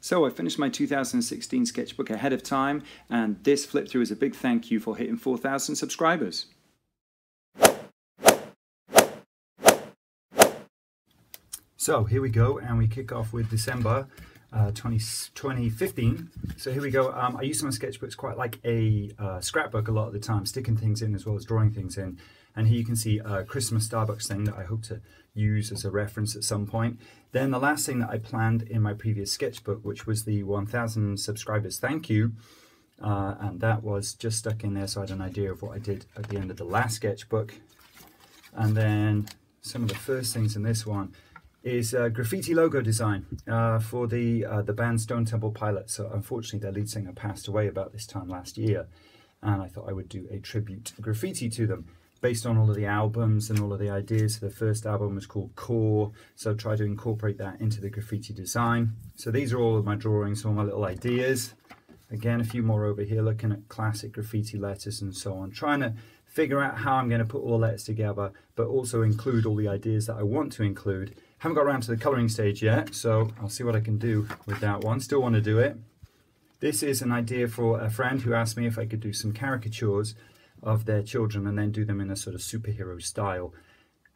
So I finished my 2016 sketchbook ahead of time, and this flip through is a big thank you for hitting 4,000 subscribers. So here we go, and we kick off with December uh, 20, 2015. So here we go. Um, I use my sketchbooks quite like a uh, scrapbook a lot of the time, sticking things in as well as drawing things in. And here you can see a Christmas Starbucks thing that I hope to use as a reference at some point. Then the last thing that I planned in my previous sketchbook, which was the 1000 subscribers thank you, uh, and that was just stuck in there so I had an idea of what I did at the end of the last sketchbook. And then some of the first things in this one is a graffiti logo design uh, for the uh, the band Stone Temple Pilots. So unfortunately their lead singer passed away about this time last year and I thought I would do a tribute graffiti to them based on all of the albums and all of the ideas. The first album was called Core, so tried to incorporate that into the graffiti design. So these are all of my drawings, all my little ideas. Again, a few more over here, looking at classic graffiti letters and so on, trying to figure out how I'm going to put all the letters together, but also include all the ideas that I want to include. Haven't got around to the colouring stage yet, so I'll see what I can do with that one. Still want to do it. This is an idea for a friend who asked me if I could do some caricatures of their children and then do them in a sort of superhero style.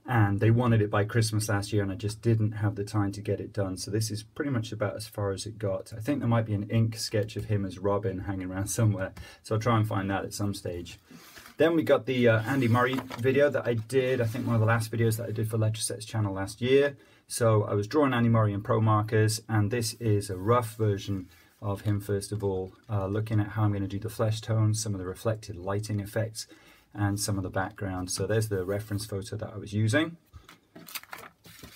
And they wanted it by Christmas last year, and I just didn't have the time to get it done. So this is pretty much about as far as it got. I think there might be an ink sketch of him as Robin hanging around somewhere. So I'll try and find that at some stage. Then we got the uh, Andy Murray video that I did, I think one of the last videos that I did for Letraset's channel last year. So I was drawing Andy Murray in Pro Markers, and this is a rough version of him first of all, uh, looking at how I'm going to do the flesh tones, some of the reflected lighting effects, and some of the background. So there's the reference photo that I was using.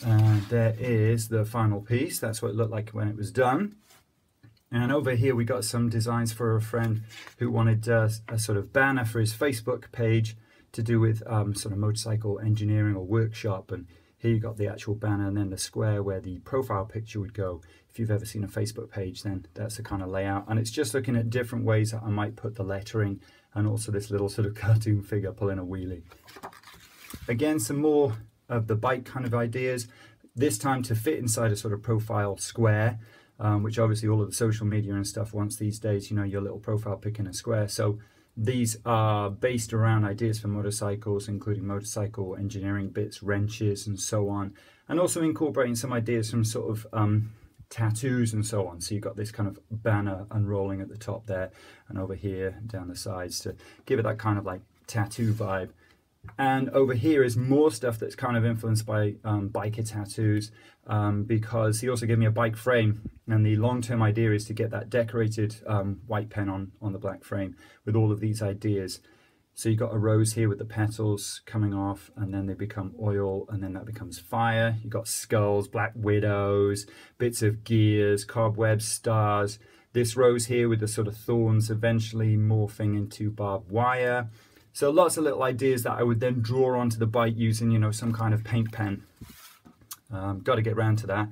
And there is the final piece. That's what it looked like when it was done. And over here we got some designs for a friend who wanted uh, a sort of banner for his Facebook page to do with um, sort of motorcycle engineering or workshop. And here you've got the actual banner and then the square where the profile picture would go. If you've ever seen a Facebook page, then that's the kind of layout. And it's just looking at different ways that I might put the lettering and also this little sort of cartoon figure pulling a wheelie. Again, some more of the bike kind of ideas, this time to fit inside a sort of profile square, um, which obviously all of the social media and stuff wants these days, you know, your little profile pic in a square. So these are based around ideas for motorcycles, including motorcycle engineering bits, wrenches, and so on, and also incorporating some ideas from sort of um, tattoos and so on. So you've got this kind of banner unrolling at the top there, and over here down the sides to give it that kind of like tattoo vibe. And over here is more stuff that's kind of influenced by um, biker tattoos um, because he also gave me a bike frame. And the long-term idea is to get that decorated um, white pen on, on the black frame with all of these ideas. So you've got a rose here with the petals coming off and then they become oil and then that becomes fire. You've got skulls, black widows, bits of gears, cobwebs, stars. This rose here with the sort of thorns eventually morphing into barbed wire. So lots of little ideas that I would then draw onto the bike using, you know, some kind of paint pen. Um, got to get around to that.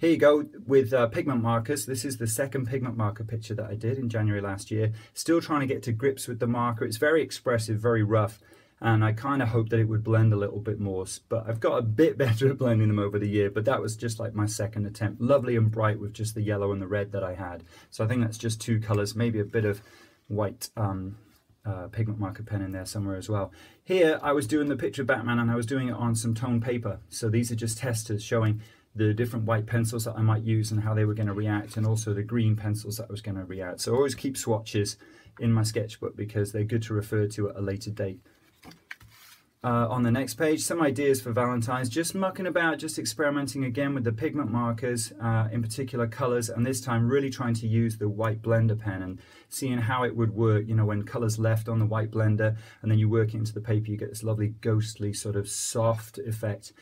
Here you go with uh, pigment markers. This is the second pigment marker picture that I did in January last year. Still trying to get to grips with the marker. It's very expressive, very rough, and I kind of hope that it would blend a little bit more, but I've got a bit better at blending them over the year, but that was just like my second attempt. Lovely and bright with just the yellow and the red that I had. So I think that's just two colors, maybe a bit of white um, uh, pigment marker pen in there somewhere as well. Here I was doing the picture of Batman and I was doing it on some toned paper. So these are just testers showing the different white pencils that I might use and how they were going to react and also the green pencils that I was going to react. So I always keep swatches in my sketchbook because they're good to refer to at a later date. Uh, on the next page, some ideas for Valentine's, just mucking about, just experimenting again with the pigment markers, uh, in particular colors, and this time really trying to use the white blender pen and seeing how it would work, you know, when colors left on the white blender and then you work it into the paper, you get this lovely ghostly sort of soft effect.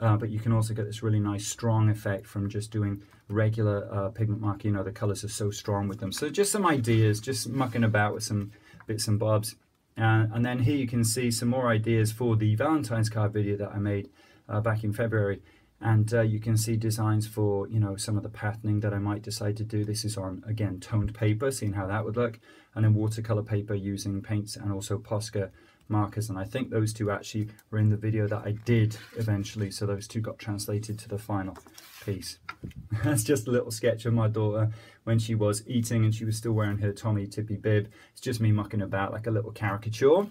Uh, but you can also get this really nice strong effect from just doing regular uh, pigment marking. you know, the colors are so strong with them. So just some ideas, just mucking about with some bits and bobs. Uh, and then here you can see some more ideas for the Valentine's card video that I made uh, back in February. And uh, you can see designs for, you know, some of the patterning that I might decide to do. This is on, again, toned paper, seeing how that would look. And then watercolor paper using paints and also Posca markers. And I think those two actually were in the video that I did eventually. So those two got translated to the final piece. That's just a little sketch of my daughter when she was eating and she was still wearing her Tommee Tippee bib. It's just me mucking about like a little caricature.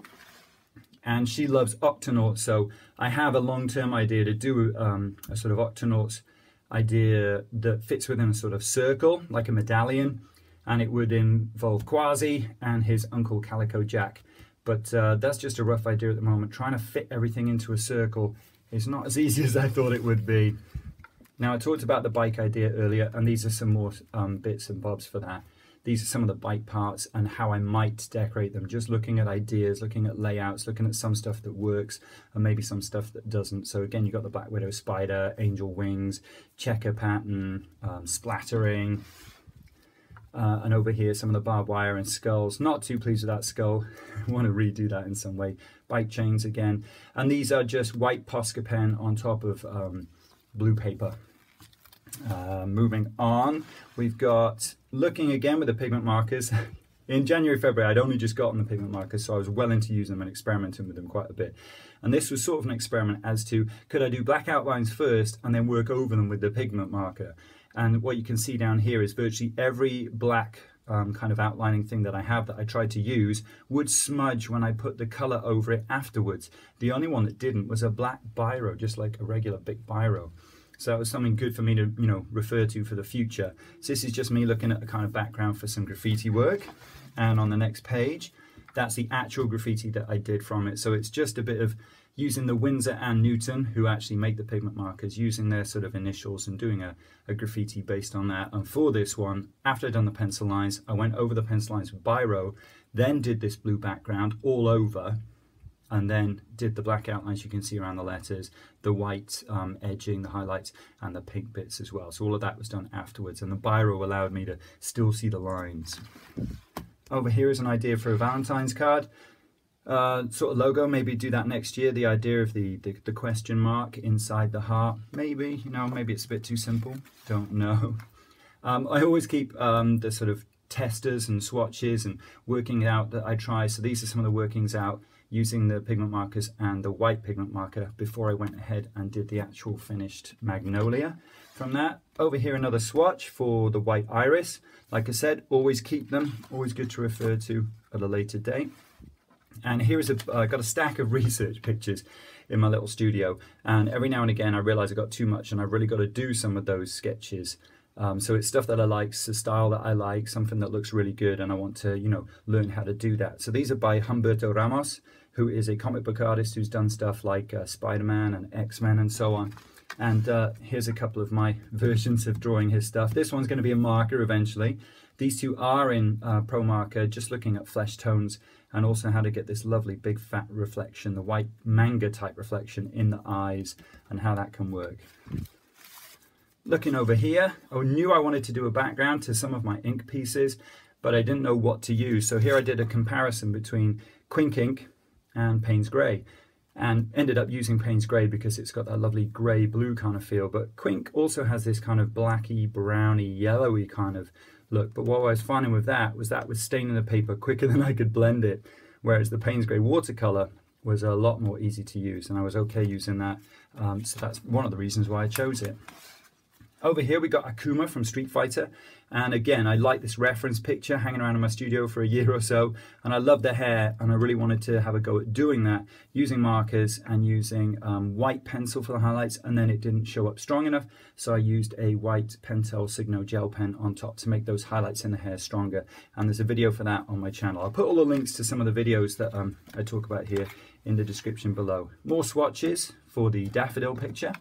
And she loves Octonauts, so I have a long-term idea to do um, a sort of Octonauts idea that fits within a sort of circle, like a medallion, and it would involve Kwazii and his uncle Calico Jack. But uh, that's just a rough idea at the moment. Trying to fit everything into a circle is not as easy as I thought it would be. Now I talked about the bike idea earlier and these are some more um, bits and bobs for that. These are some of the bike parts and how I might decorate them. Just looking at ideas, looking at layouts, looking at some stuff that works and maybe some stuff that doesn't. So again, you've got the Black Widow spider, angel wings, checker pattern, um, splattering, uh, and over here, some of the barbed wire and skulls. Not too pleased with that skull. want to redo that in some way. Bike chains again. And these are just white Posca pen on top of um, blue paper. Uh, moving on, we've got looking again with the pigment markers. In January, February, I'd only just gotten the pigment markers, so I was well into using them and experimenting with them quite a bit. And this was sort of an experiment as to, could I do black outlines first and then work over them with the pigment marker? And what you can see down here is virtually every black um, kind of outlining thing that I have that I tried to use would smudge when I put the color over it afterwards. The only one that didn't was a black biro, just like a regular big biro. So that was something good for me to, you know, refer to for the future. So this is just me looking at a kind of background for some graffiti work. And on the next page, that's the actual graffiti that I did from it. So it's just a bit of using the Winsor and Newton, who actually make the pigment markers, using their sort of initials and doing a, a graffiti based on that. And for this one, after I'd done the pencil lines, I went over the pencil lines with Biro, then did this blue background all over, and then did the black outlines you can see around the letters, the white um, edging, the highlights, and the pink bits as well. So all of that was done afterwards, and the Biro allowed me to still see the lines. Over here is an idea for a Valentine's card. Uh, sort of logo, maybe do that next year. The idea of the, the, the question mark inside the heart, maybe, you know, maybe it's a bit too simple, don't know. Um, I always keep um, the sort of testers and swatches and working out that I try. So these are some of the workings out using the pigment markers and the white pigment marker before I went ahead and did the actual finished magnolia. From that, over here another swatch for the white iris. Like I said, always keep them, always good to refer to at a later date. And here is a, I got a stack of research pictures in my little studio. And every now and again, I realize I got too much and I've really got to do some of those sketches. Um, so it's stuff that I like, it's a style that I like, something that looks really good, and I want to, you know, learn how to do that. So these are by Humberto Ramos who is a comic book artist who's done stuff like uh, Spider-Man and X-Men and so on. And uh, here's a couple of my versions of drawing his stuff. This one's going to be a marker eventually. These two are in uh, Pro Marker, just looking at flesh tones and also how to get this lovely big fat reflection, the white manga type reflection in the eyes and how that can work. Looking over here, I knew I wanted to do a background to some of my ink pieces, but I didn't know what to use. So here I did a comparison between Quink ink and Payne's Grey and ended up using Payne's Grey because it's got that lovely grey blue kind of feel but Quink also has this kind of blacky browny yellowy kind of look but what I was finding with that was that was staining the paper quicker than I could blend it whereas the Payne's Grey watercolor was a lot more easy to use and I was okay using that um, so that's one of the reasons why I chose it. Over here we got Akuma from Street Fighter. And again I like this reference picture hanging around in my studio for a year or so. And I love the hair and I really wanted to have a go at doing that using markers and using um, white pencil for the highlights. And then it didn't show up strong enough so I used a white Pentel Signo gel pen on top to make those highlights in the hair stronger. And there's a video for that on my channel. I'll put all the links to some of the videos that um, I talk about here in the description below. More swatches for the daffodil picture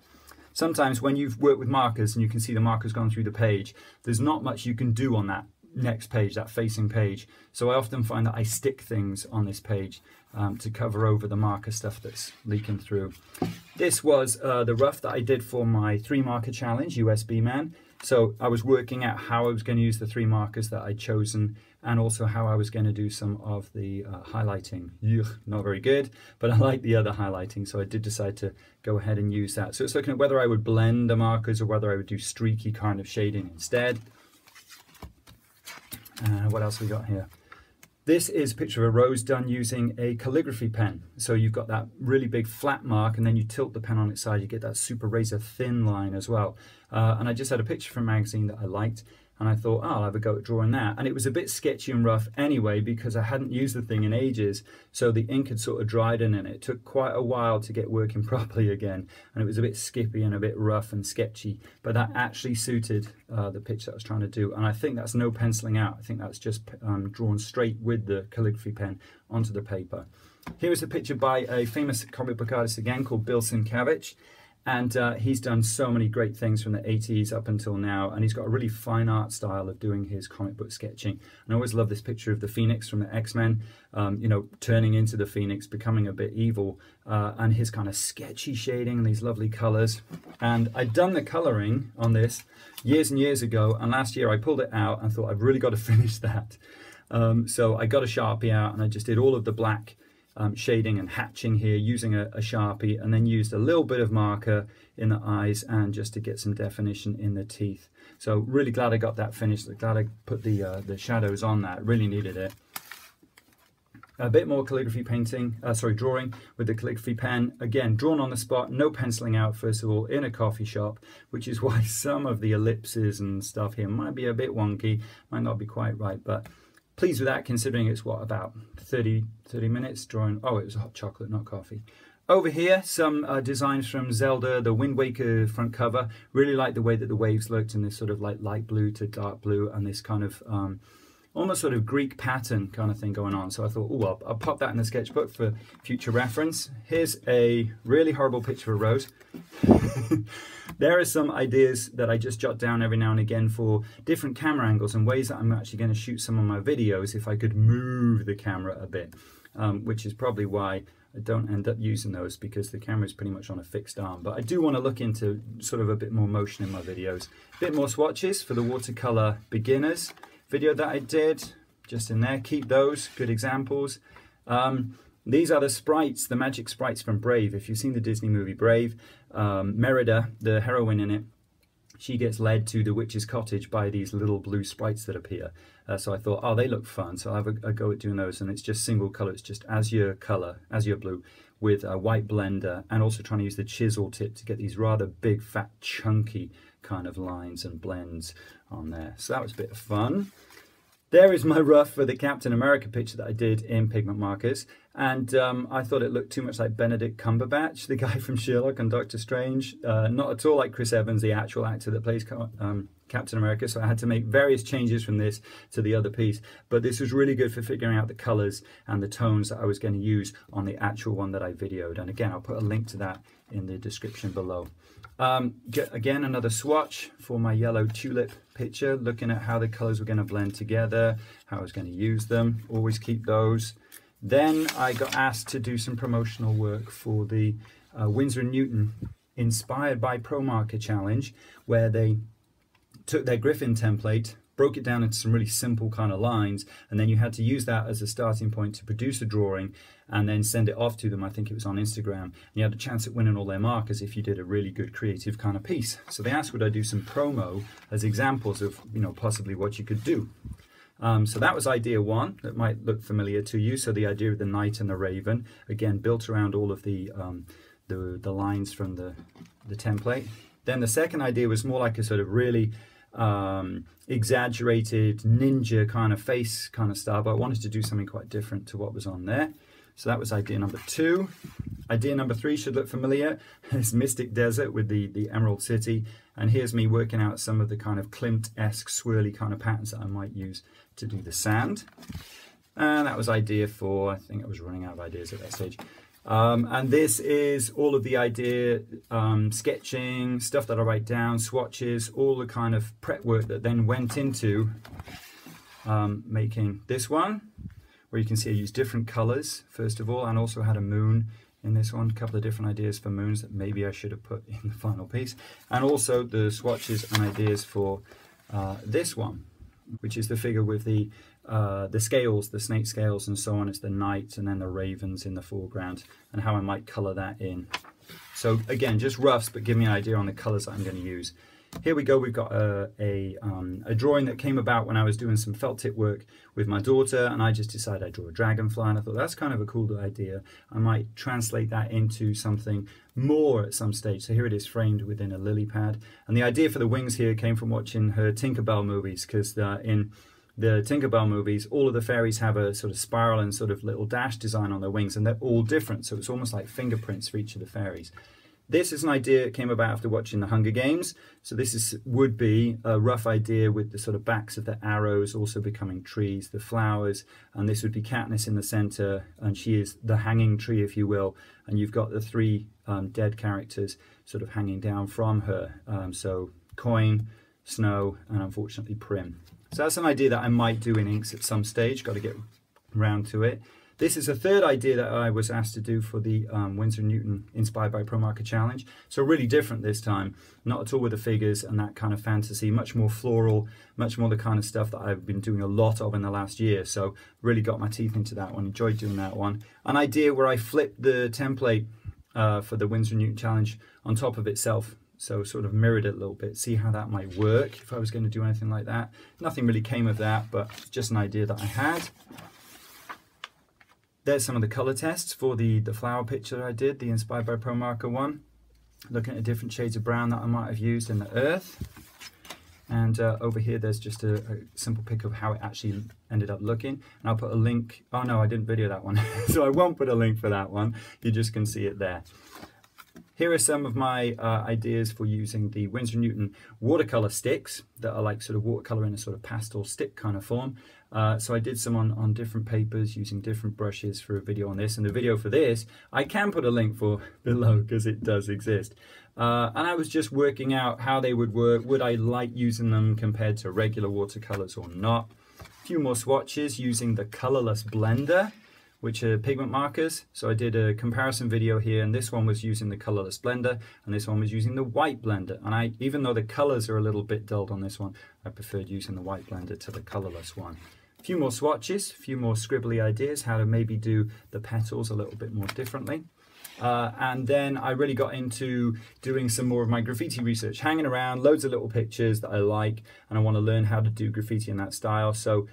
sometimes when you've worked with markers and you can see the markers going through the page, there's not much you can do on that next page, that facing page. So I often find that I stick things on this page um, to cover over the marker stuff that's leaking through. This was uh, the rough that I did for my three marker challenge, USB man. So I was working out how I was going to use the three markers that I'd chosen and also how I was going to do some of the uh, highlighting. Ugh, not very good, but I like the other highlighting, so I did decide to go ahead and use that. So it's looking at whether I would blend the markers or whether I would do streaky kind of shading instead. Uh, what else we got here? This is a picture of a rose done using a calligraphy pen. So you've got that really big flat mark and then you tilt the pen on its side, you get that super razor thin line as well. Uh, and I just had a picture from a magazine that I liked and I thought, oh, I'll have a go at drawing that. And it was a bit sketchy and rough anyway because I hadn't used the thing in ages, so the ink had sort of dried in and it took quite a while to get working properly again, and it was a bit skippy and a bit rough and sketchy, but that actually suited uh, the pitch that I was trying to do, and I think that's no penciling out, I think that's just um, drawn straight with the calligraphy pen onto the paper. Here is a picture by a famous comic book artist again called Bill Sienkiewicz, and uh, he's done so many great things from the 80s up until now. And he's got a really fine art style of doing his comic book sketching. And I always love this picture of the Phoenix from the X-Men, um, you know, turning into the Phoenix, becoming a bit evil, uh, and his kind of sketchy shading and these lovely colors. And I'd done the coloring on this years and years ago. And last year I pulled it out and thought, I've really got to finish that. Um, so I got a Sharpie out and I just did all of the black um, shading and hatching here using a, a, Sharpie and then used a little bit of marker in the eyes and just to get some definition in the teeth. So really glad I got that finished. Glad I put the, uh, the shadows on that. Really needed it. A bit more calligraphy painting, uh, sorry, drawing with the calligraphy pen. Again, drawn on the spot, no penciling out, first of all, in a coffee shop, which is why some of the ellipses and stuff here might be a bit wonky, might not be quite right, but pleased with that considering it's what about 30 30 minutes drawing oh it was a hot chocolate not coffee. Over here some uh, designs from Zelda the Wind Waker front cover. Really like the way that the waves looked in this sort of like light blue to dark blue and this kind of um, almost sort of Greek pattern kind of thing going on so I thought oh well I'll pop that in the sketchbook for future reference here's a really horrible picture of a Rose there are some ideas that I just jot down every now and again for different camera angles and ways that I'm actually going to shoot some of my videos if I could move the camera a bit, um, which is probably why I don't end up using those because the camera is pretty much on a fixed arm. But I do want to look into sort of a bit more motion in my videos. A bit more swatches for the watercolor beginners video that I did, just in there. Keep those, good examples. Um, these are the sprites, the magic sprites from Brave. If you've seen the Disney movie Brave, um, Merida, the heroine in it, she gets led to the witch's cottage by these little blue sprites that appear. Uh, so I thought, oh, they look fun. So I'll have a, a, go at doing those, and it's just single color. It's just azure color, azure blue, with a white blender, and also trying to use the chisel tip to get these rather big, fat, chunky kind of lines and blends on there. So that was a bit of fun. There is my rough for the Captain America picture that I did in pigment markers. And um, I thought it looked too much like Benedict Cumberbatch, the guy from Sherlock and Doctor Strange. Uh, not at all like Chris Evans, the actual actor that plays um, Captain America. So I had to make various changes from this to the other piece. But this was really good for figuring out the colors and the tones that I was going to use on the actual one that I videoed. And again, I'll put a link to that in the description below. Um, again, another swatch for my yellow tulip picture, looking at how the colors were going to blend together, how I was going to use them. Always keep those. Then I got asked to do some promotional work for the uh, Winsor & Newton Inspired by ProMarker Challenge, where they took their Griffin template, broke it down into some really simple kind of lines, and then you had to use that as a starting point to produce a drawing and then send it off to them. I think it was on Instagram. And you had a chance at winning all their markers if you did a really good creative kind of piece. So they asked would I do some promo as examples of, you know, possibly what you could do. Um, so that was idea one that might look familiar to you. So the idea of the knight and the raven, again, built around all of the, um, the, the lines from the, the template. Then the second idea was more like a sort of really um, exaggerated ninja kind of face kind of style, but I wanted to do something quite different to what was on there. So that was idea number two. Idea number three should look familiar. It's Mystic Desert with the, the Emerald City. And here's me working out some of the kind of Klimt-esque swirly kind of patterns that I might use to do the sand. And that was idea four. I think I was running out of ideas at that stage. Um, and this is all of the idea, um, sketching, stuff that I write down, swatches, all the kind of prep work that then went into um, making this one, where you can see I used different colors, first of all, and also had a moon in this one, a couple of different ideas for moons that maybe I should have put in the final piece, and also the swatches and ideas for uh, this one, which is the figure with the uh, the scales, the snake scales and so on. It's the knight and then the ravens in the foreground and how I might color that in. So again, just roughs, but give me an idea on the colors that I'm going to use. here we go. We've got a, a, um, a, drawing that came about when I was doing some felt tip work with my daughter and I just decided I'd draw a dragonfly and I thought that's kind of a cool idea. I might translate that into something more at some stage. So here it is framed within a lily pad. And the idea for the wings here came from watching her Tinkerbell movies because uh, in the Tinkerbell movies, all of the fairies have a sort of spiral and sort of little dash design on their wings and they're all different. So it's almost like fingerprints for each of the fairies. This is an idea that came about after watching the Hunger Games. So this is would be a rough idea with the sort of backs of the arrows also becoming trees, the flowers, and this would be Katniss in the center, and she is the hanging tree, if you will. And you've got the three um, dead characters sort of hanging down from her. Um, so Coin, Snow, and unfortunately Prim. So that's an idea that I might do in inks at some stage. Got to get around to it. This is a third idea that I was asked to do for the um, Winsor Newton Inspired by ProMarker Challenge. So really different this time, not at all with the figures and that kind of fantasy, much more floral, much more the kind of stuff that I've been doing a lot of in the last year. So really got my teeth into that one, enjoyed doing that one. An idea where I flipped the template uh, for the Winsor Newton Challenge on top of itself so sort of mirrored it a little bit see how that might work if I was going to do anything like that nothing really came of that but just an idea that I had there's some of the color tests for the, the flower picture I did, the Inspired by ProMarker one. Looking at different shades of brown that I might have used in the earth. And uh, over here, there's just a, a, simple pic of how it actually ended up looking. And I'll put a link. Oh no, I didn't video that one. so I won't put a link for that one. You just can see it there. Here are some of my uh, ideas for using the Winsor Newton watercolor sticks that are like sort of watercolor in a sort of pastel stick kind of form. Uh, so I did some on, on different papers using different brushes for a video on this. And the video for this, I can put a link for below because it does exist. Uh, and I was just working out how they would work. Would I like using them compared to regular watercolors or not? A few more swatches using the colorless blender which are pigment markers. So I did a comparison video here, and this one was using the colorless blender, and this one was using the white blender. And I, even though the colors are a little bit dulled on this one, I preferred using the white blender to the colorless one. A few more swatches, a few more scribbly ideas, how to maybe do the petals a little bit more differently. Uh, and then I really got into doing some more of my graffiti research, hanging around, loads of little pictures that I like, and I want to learn how to do graffiti in that style. So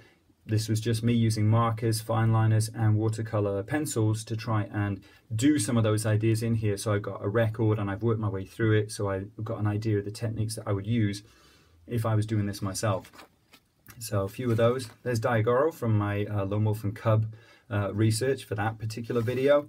this was just me using markers, fine liners and watercolor pencils to try and do some of those ideas in here. So I've got a record and I've worked my way through it. So I got an idea of the techniques that I would use if I was doing this myself. So a few of those. There's Daigoro from my uh, Lone Wolf and Cub uh, research for that particular video.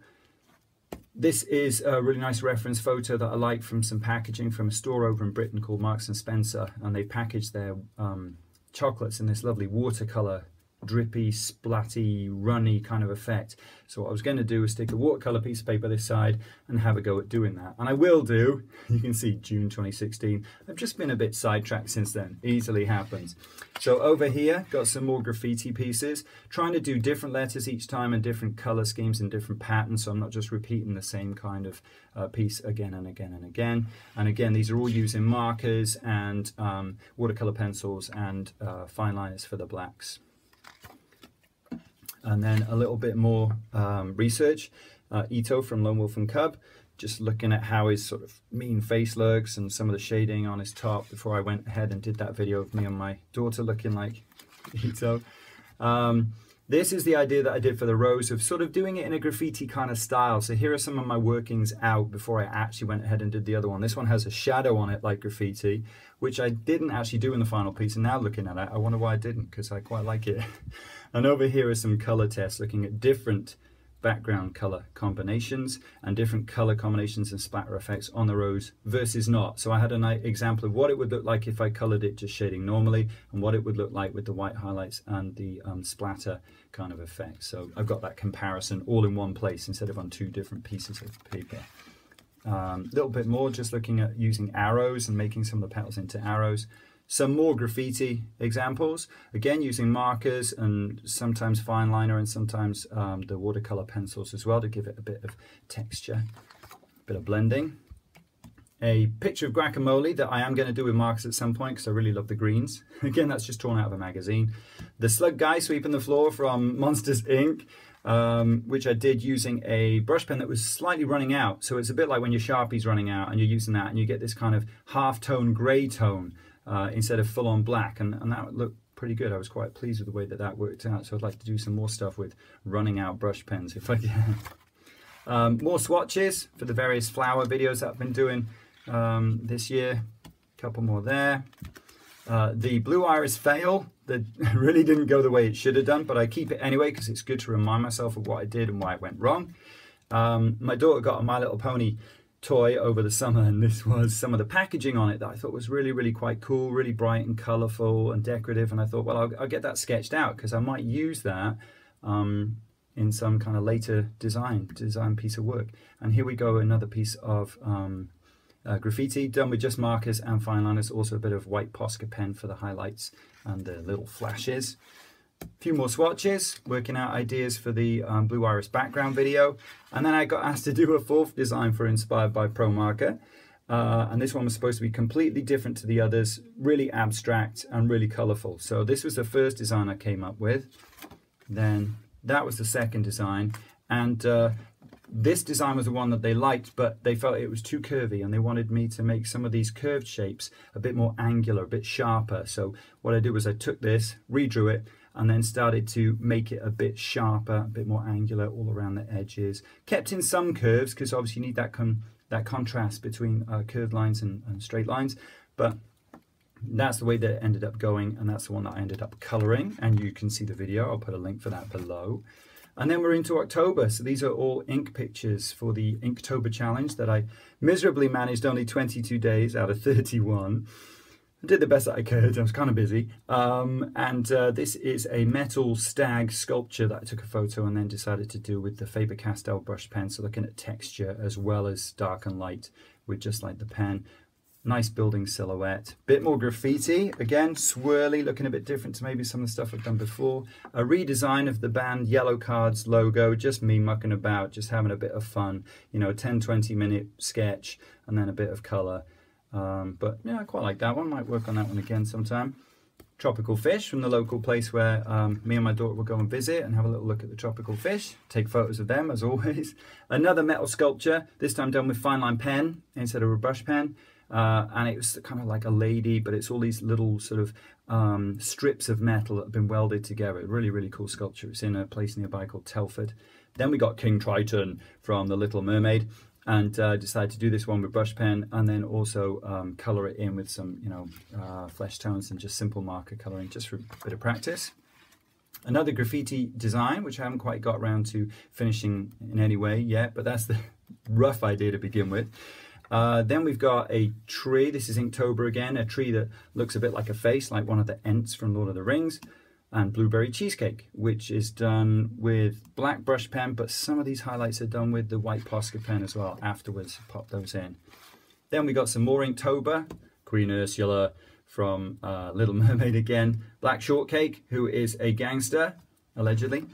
This is a really nice reference photo that I like from some packaging from a store over in Britain called Marks and Spencer. And they packaged their um, chocolates in this lovely watercolor drippy, splatty, runny kind of effect. So what I was going to do was stick a watercolor piece of paper this side and have a go at doing that. And I will do, you can see June 2016. I've just been a bit sidetracked since then, easily happens. So over here, got some more graffiti pieces, trying to do different letters each time and different color schemes and different patterns. So I'm not just repeating the same kind of uh, piece again and again and again. And again, these are all using markers and um, watercolor pencils and uh, fine liners for the blacks and then a little bit more um, research. Uh, Itto from Lone Wolf and Cub, just looking at how his sort of mean face looks and some of the shading on his top before I went ahead and did that video of me and my daughter looking like Itto. Um, this is the idea that I did for the rose of sort of doing it in a graffiti kind of style. So here are some of my workings out before I actually went ahead and did the other one. This one has a shadow on it like graffiti, which I didn't actually do in the final piece. And now looking at it, I wonder why I didn't because I quite like it. and over here are some color tests looking at different background color combinations and different color combinations and splatter effects on the rose versus not. So I had an example of what it would look like if I colored it just shading normally and what it would look like with the white highlights and the um, splatter kind of effect. So I've got that comparison all in one place instead of on two different pieces of paper. A um, little bit more just looking at using arrows and making some of the petals into arrows. Some more graffiti examples, again using markers and sometimes fine liner and sometimes um, the watercolor pencils as well to give it a bit of texture, a bit of blending. A picture of guacamole that I am going to do with markers at some point because I really love the greens. Again, that's just torn out of a magazine. The slug guy sweeping the floor from Monsters Inc. um, which I did using a brush pen that was slightly running out. So it's a bit like when your Sharpie's running out and you're using that and you get this kind of half-tone grey tone uh, instead of full-on black. And, and that looked pretty good. I was quite pleased with the way that that worked out. So I'd like to do some more stuff with running out brush pens if I can. Um, more swatches for the various flower videos that I've been doing um, this year. A couple more there. Uh, the Blue Iris fail that really didn't go the way it should have done, but I keep it anyway because it's good to remind myself of what I did and why it went wrong. Um, my daughter got a My Little Pony toy over the summer, and this was some of the packaging on it that I thought was really, really quite cool, really bright and colorful and decorative. And I thought, well, I'll, I'll get that sketched out because I might use that um, in some kind of later design, design piece of work. And here we go, another piece of um, uh, graffiti done with just markers and fine liners, also a bit of white Posca pen for the highlights and the little flashes. Few more swatches, working out ideas for the um, Blue Iris background video. And then I got asked to do a fourth design for Inspired by Pro Marker. Uh, and this one was supposed to be completely different to the others, really abstract and really colorful. So this was the first design I came up with. Then that was the second design. And uh, this design was the one that they liked, but they felt it was too curvy and they wanted me to make some of these curved shapes a bit more angular, a bit sharper. So what I did was I took this, redrew it, and then started to make it a bit sharper, a bit more angular all around the edges. Kept in some curves because obviously you need that con that contrast between uh, curved lines and, and straight lines, but that's the way that it ended up going and that's the one that I ended up coloring and you can see the video I'll put a link for that below and then we're into October. So these are all ink pictures for the Inktober challenge that I miserably managed only 22 days out of 31. I did the best that I could. I was kind of busy. Um, and uh, this is a metal stag sculpture that I took a photo and then decided to do with the Faber-Castell brush pen. So looking at texture as well as dark and light with just like the pen. Nice building silhouette. Bit more graffiti. Again, swirly, looking a bit different to maybe some of the stuff I've done before. A redesign of the band Yellowcard's logo. Just me mucking about, just having a bit of fun. You know, a 10, 20 minute sketch and then a bit of color. Um, but yeah, I quite like that one. Might work on that one again sometime. Tropical fish from the local place where um, me and my daughter will go and visit and have a little look at the tropical fish. Take photos of them as always. Another metal sculpture, this time done with fine line pen instead of a brush pen. Uh, and it was kind of like a lady, but it's all these little sort of um, strips of metal that have been welded together. Really, really cool sculpture. It's in a place nearby called Telford. Then we got King Triton from The Little Mermaid and uh, decided to do this one with brush pen and then also um, color it in with some, you know, uh, flesh tones and just simple marker coloring just for a bit of practice. Another graffiti design, which I haven't quite got around to finishing in any way yet, but that's the rough idea to begin with. Uh, then we've got a tree. This is Inktober again, a tree that looks a bit like a face, like one of the Ents from Lord of the Rings. And blueberry cheesecake, which is done with black brush pen, but some of these highlights are done with the white Posca pen as well. Afterwards, pop those in. Then we got some more Inktober, Queen Ursula from uh, Little Mermaid again. Black Shortcake, who is a gangster, allegedly.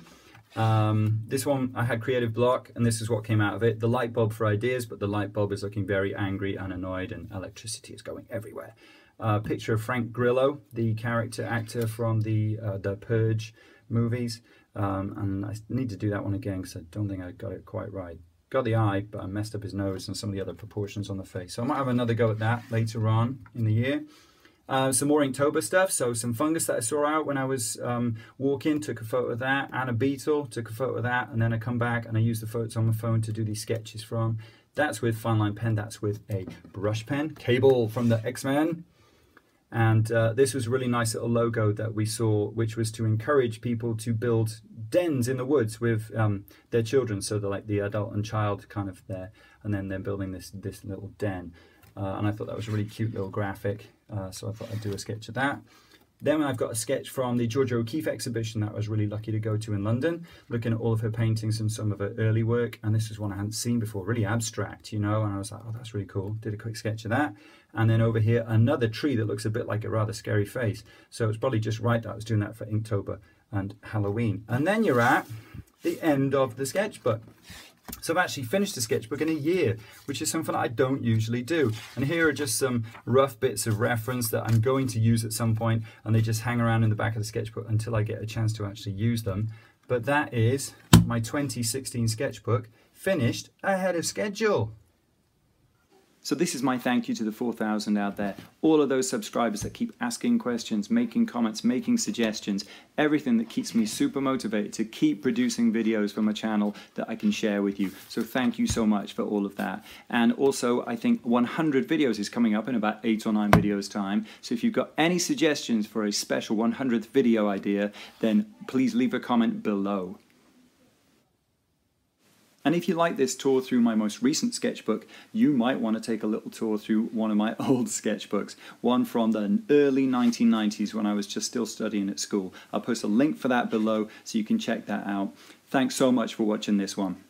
Um, this one, I had creative block, and this is what came out of it. The light bulb for ideas, but the light bulb is looking very angry and annoyed, and electricity is going everywhere. Uh, picture of Frank Grillo, the character actor from the uh, the Purge movies, um, and I need to do that one again because I don't think I got it quite right. Got the eye, but I messed up his nose and some of the other proportions on the face. So I might have another go at that later on in the year. Uh, some more Inktober stuff, so some fungus that I saw out when I was um, walking, took a photo of that, and a beetle, took a photo of that, and then I come back and I use the photos on my phone to do these sketches from. That's with fine line pen, that's with a brush pen. Cable from the X-Men. And uh, this was a really nice little logo that we saw, which was to encourage people to build dens in the woods with um, their children. So they're like the adult and child kind of there, and then they're building this, this little den. Uh, and I thought that was a really cute little graphic, uh, so I thought I'd do a sketch of that. Then I've got a sketch from the Georgia O'Keeffe exhibition that I was really lucky to go to in London, looking at all of her paintings and some of her early work. And this is one I hadn't seen before, really abstract, you know, and I was like, oh, that's really cool. Did a quick sketch of that. And then over here, another tree that looks a bit like a rather scary face. So it's probably just right that I was doing that for Inktober and Halloween. And then you're at the end of the sketchbook. So I've actually finished the sketchbook in a year, which is something I don't usually do. And here are just some rough bits of reference that I'm going to use at some point, and they just hang around in the back of the sketchbook until I get a chance to actually use them. But that is my 2016 sketchbook finished ahead of schedule. So this is my thank you to the 4,000 out there. All of those subscribers that keep asking questions, making comments, making suggestions, everything that keeps me super motivated to keep producing videos for my channel that I can share with you. So thank you so much for all of that. And also, I think 100 videos is coming up in about eight or nine videos time. So if you've got any suggestions for a special 100th video idea, then please leave a comment below. And if you like this tour through my most recent sketchbook, you might want to take a little tour through one of my old sketchbooks, one from the early 1990s when I was just still studying at school. I'll post a link for that below so you can check that out. Thanks so much for watching this one.